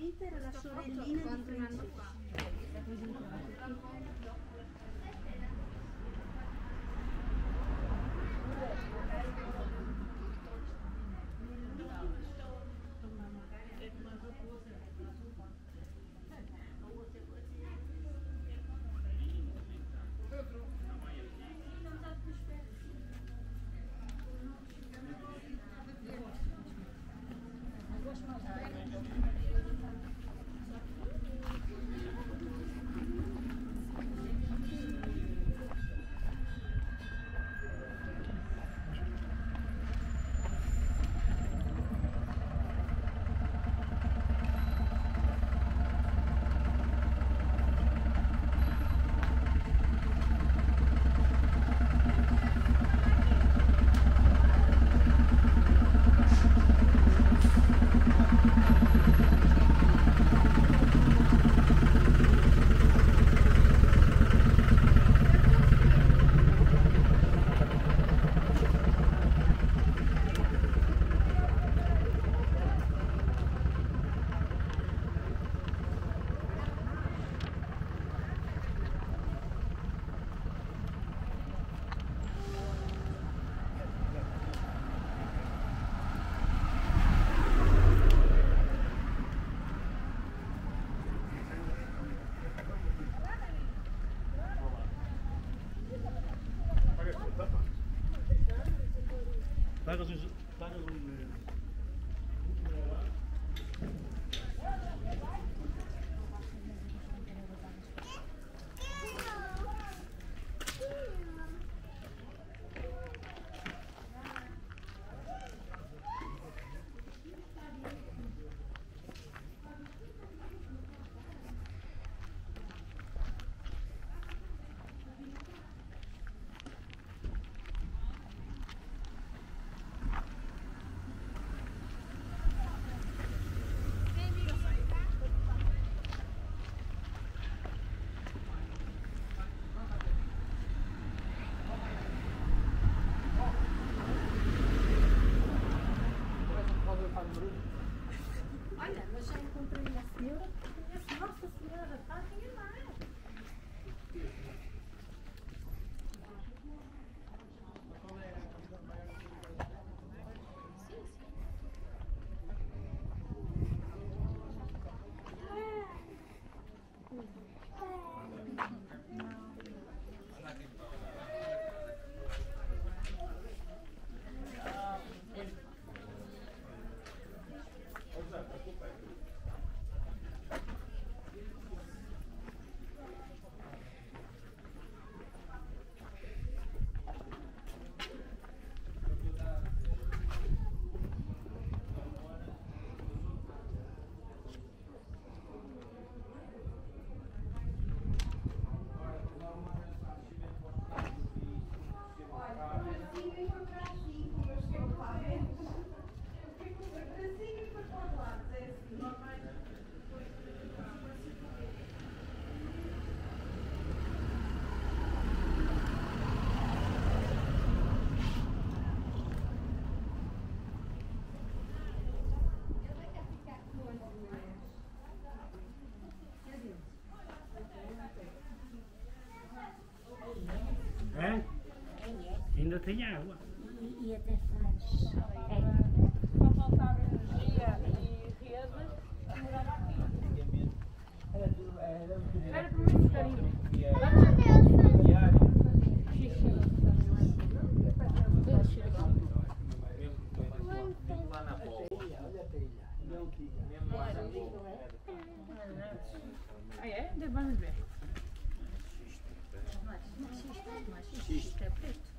Sita la sorellina di 20 anni fa. Pagas uns. Pagas um. Olha, Ainda tem água. E, e até faz. Para faltar energia e rede, demorava aqui. Era para mim ficar Ah, é? De- Vamos ver. Isto é preto.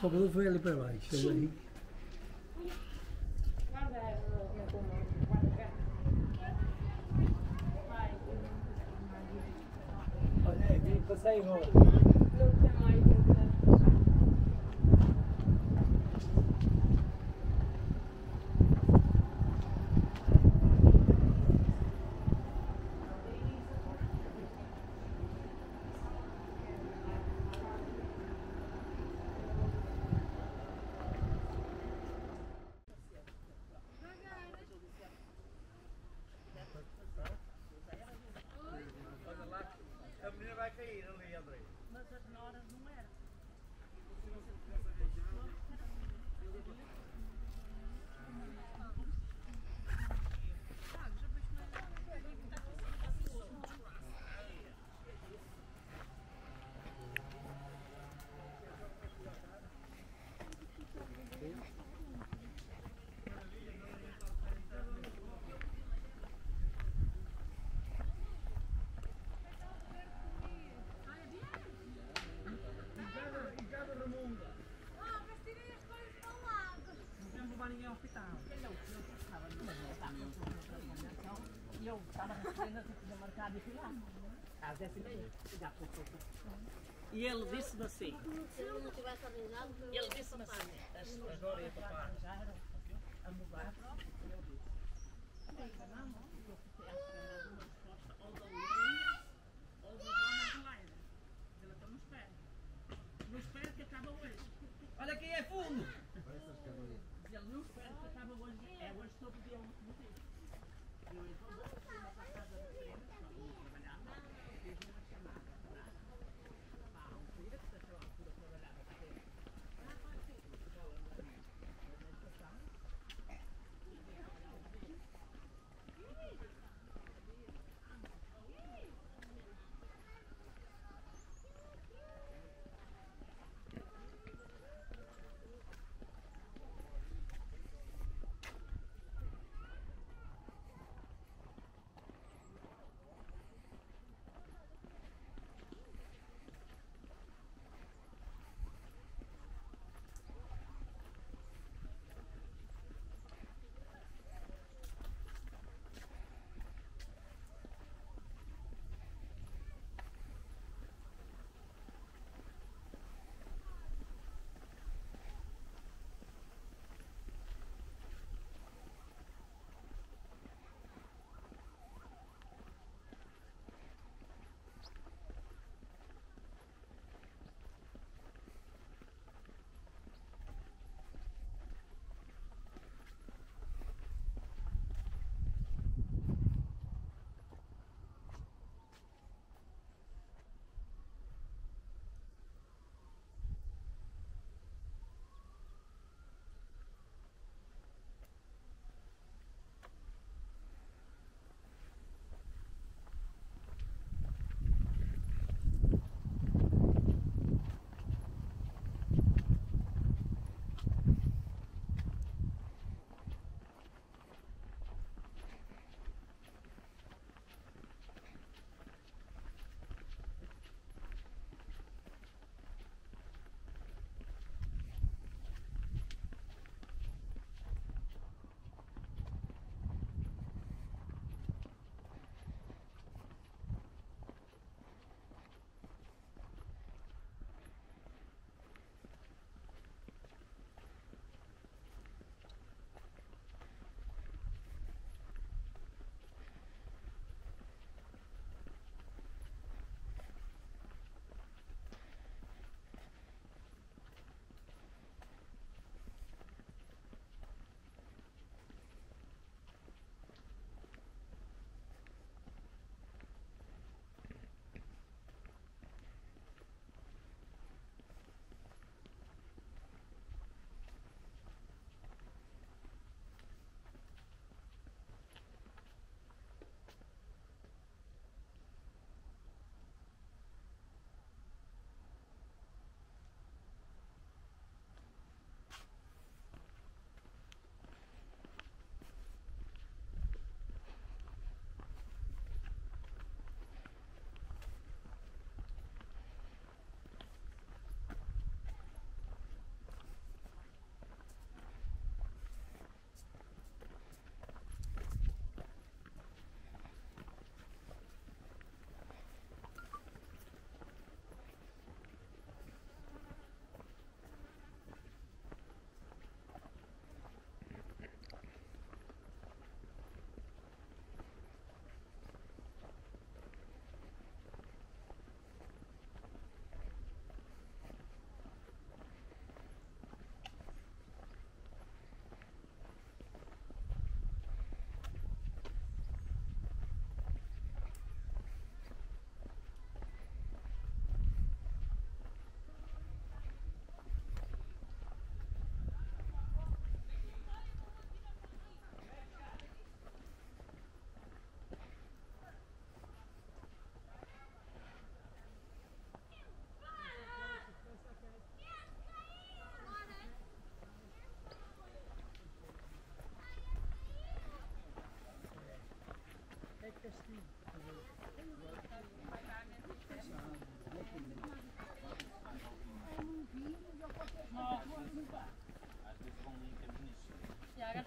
Salvador foi ali para baixo, chegou aí. Guarda o meu E ele disse-me assim, ele disse-me assim, a agora ia para arranjar a mudar, e eu disse, "Bem, não, espero que acabe hoje. Olha quem é fundo! Diz ele, não espero que acabe hoje. É hoje todo dia um motivo.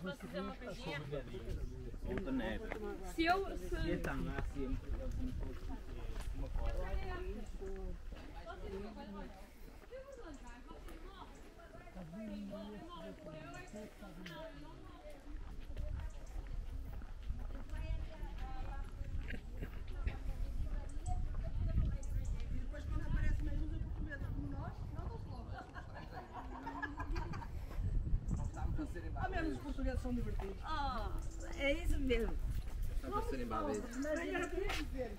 Posso dizer uma coisinha? Outra neve. Se eu. Se... Sempre. Ao menos os portugueses são divertidos. Ah, é isso mesmo. Estão a serem. Mas era dizer.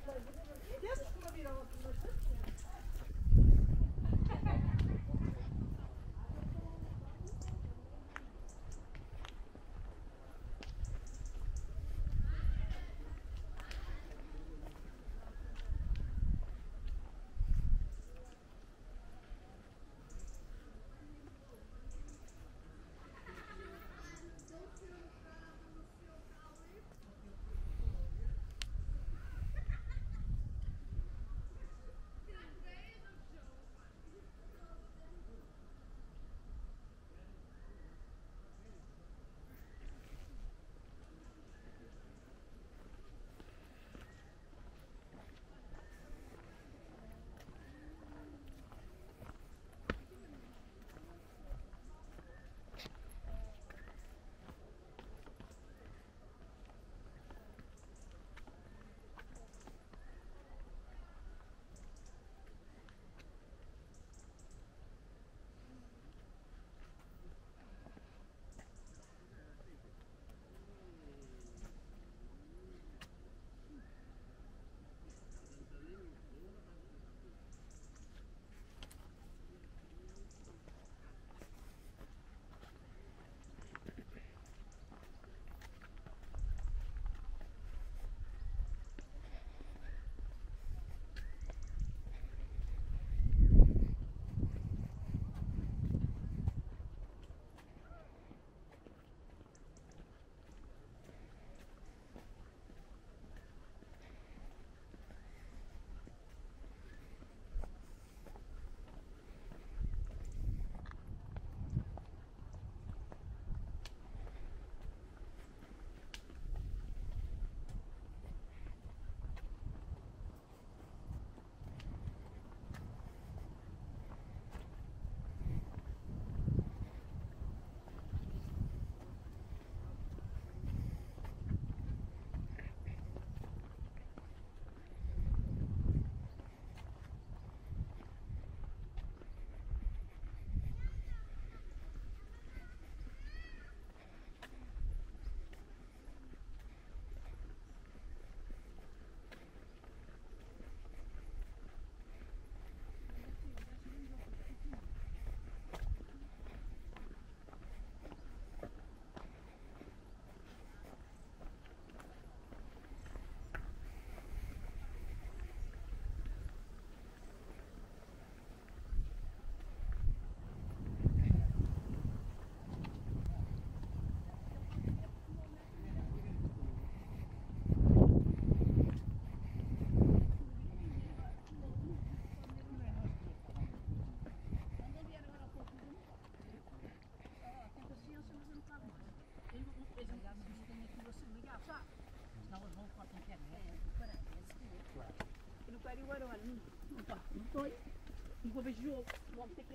Não vou ver jogo. Vamos ter que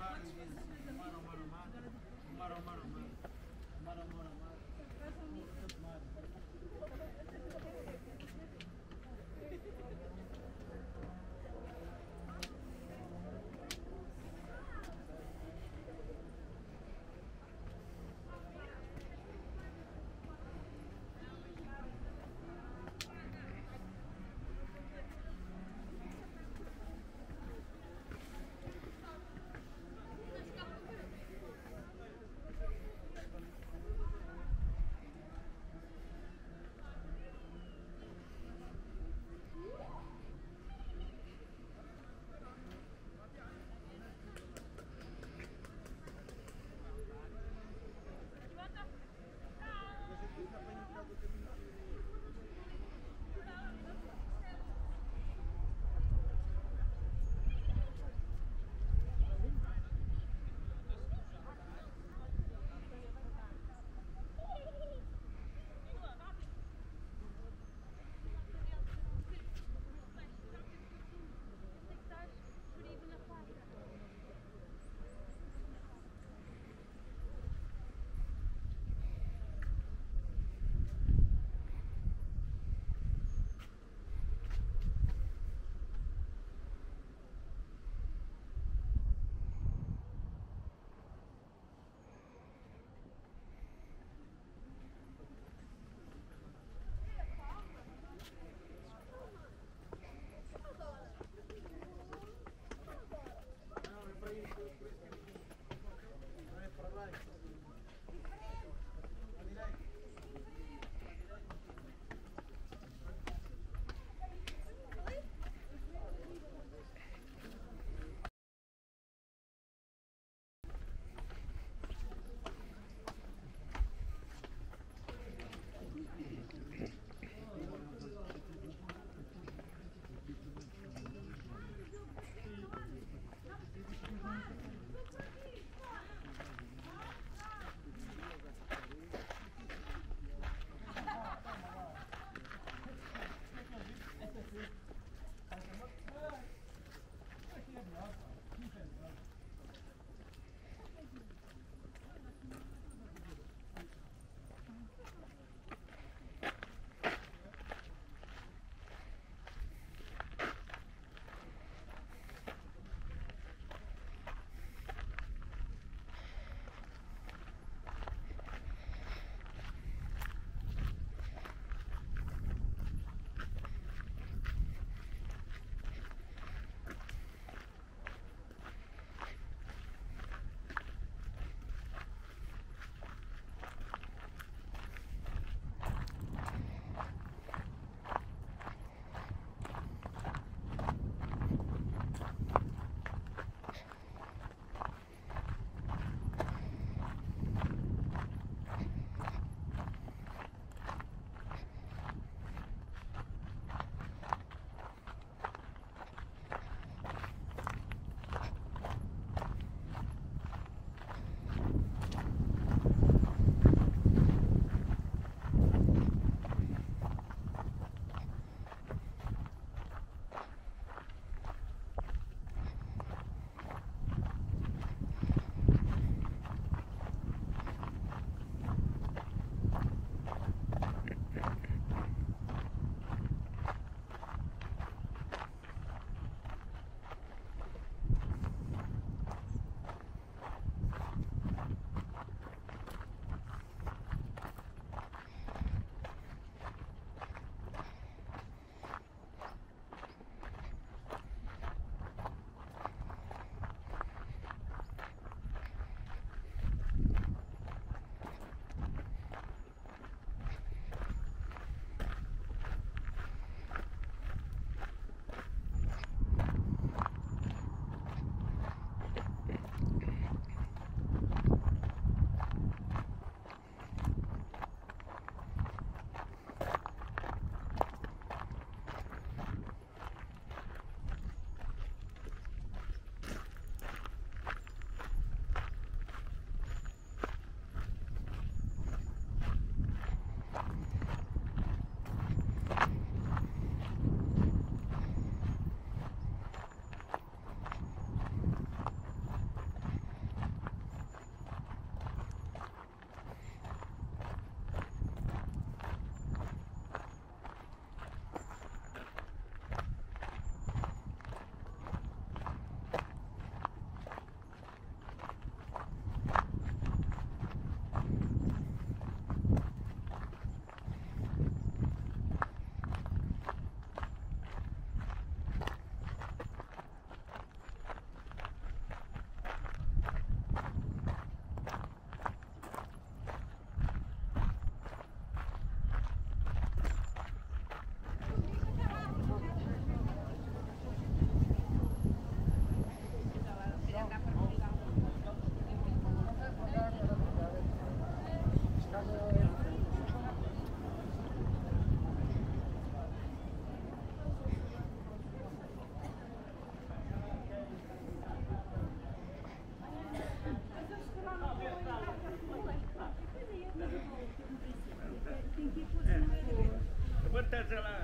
Angela.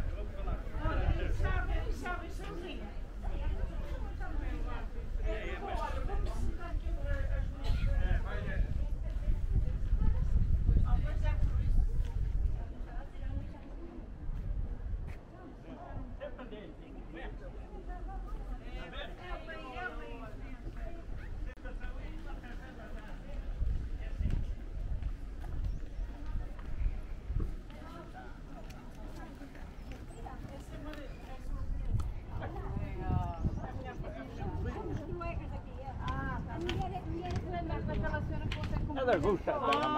le gusta.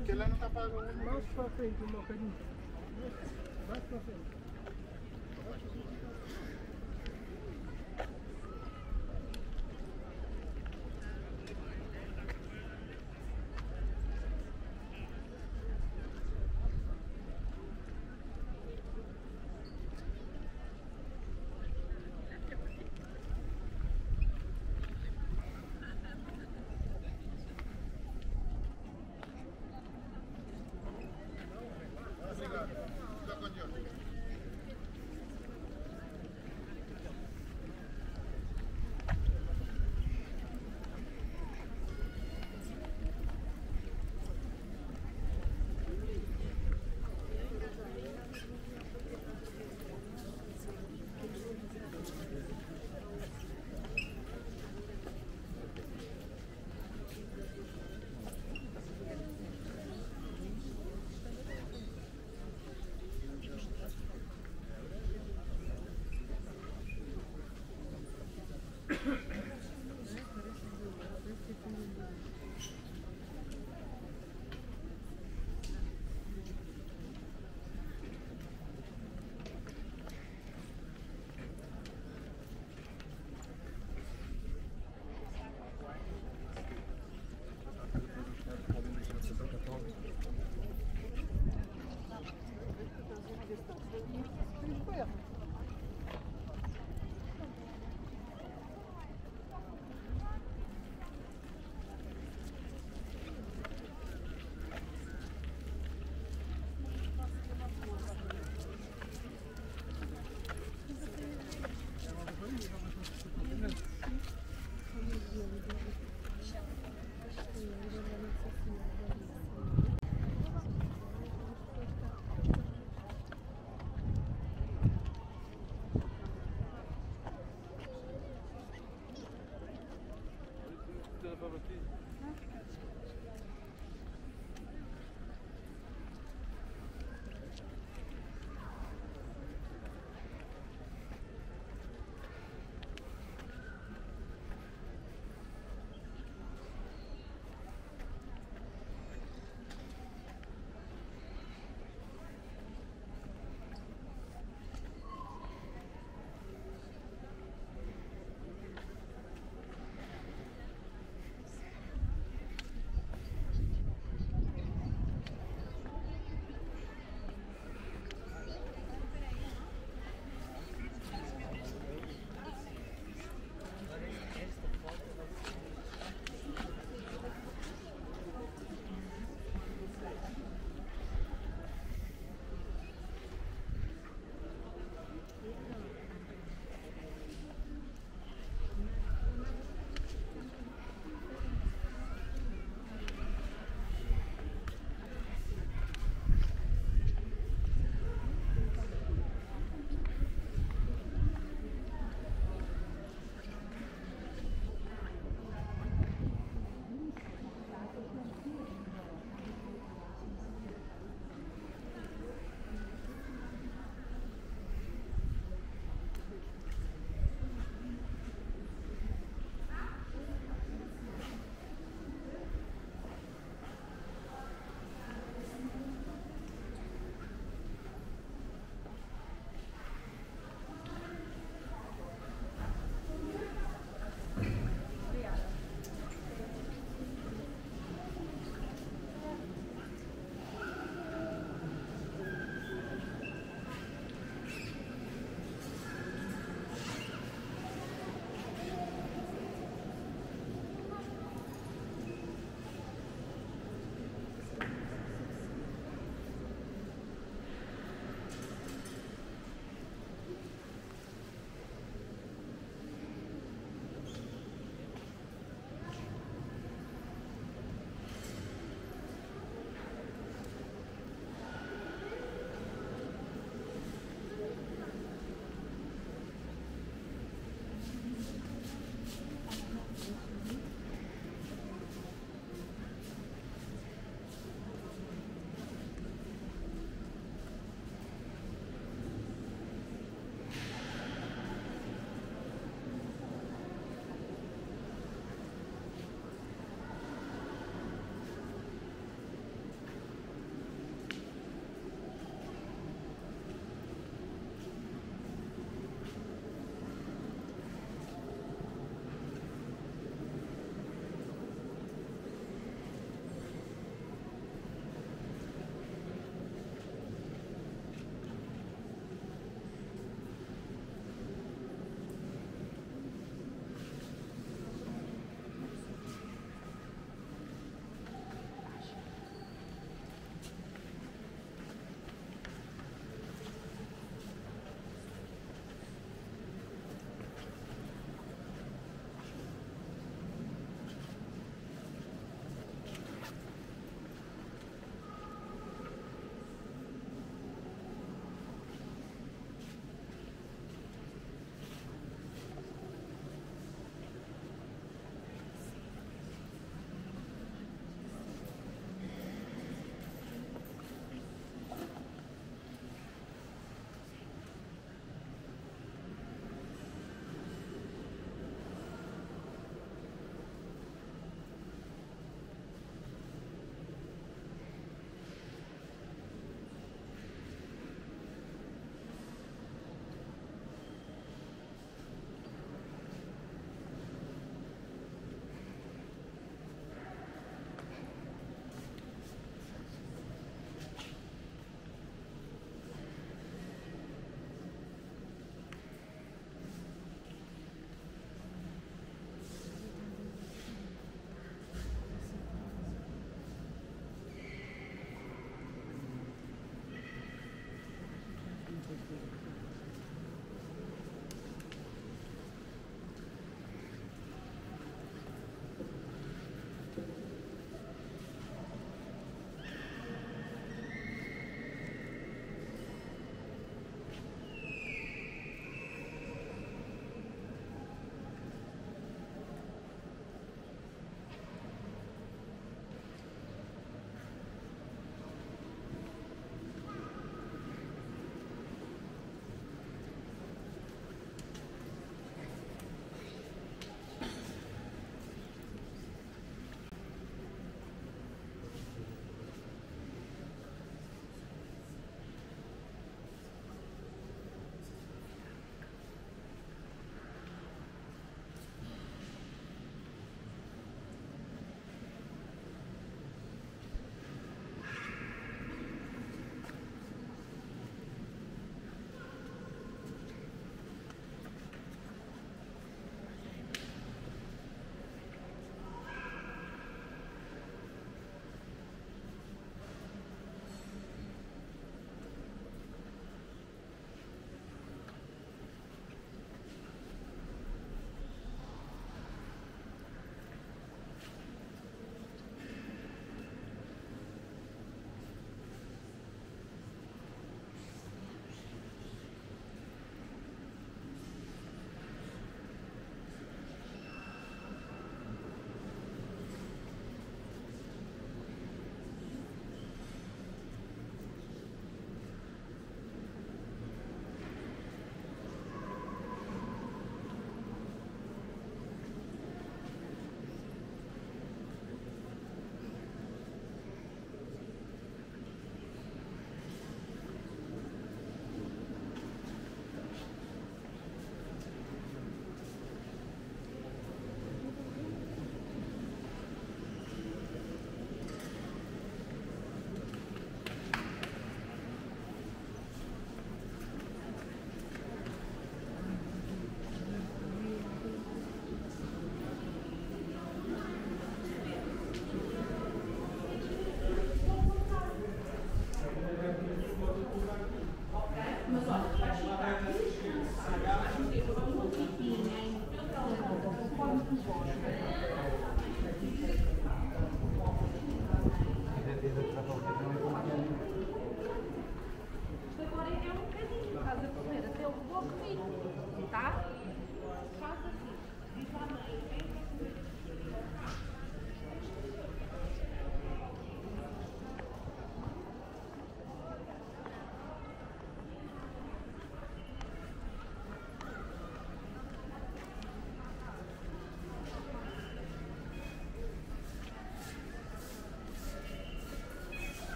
Porque lá não está pagando. Mais para frente, meu carinho. Mais para frente.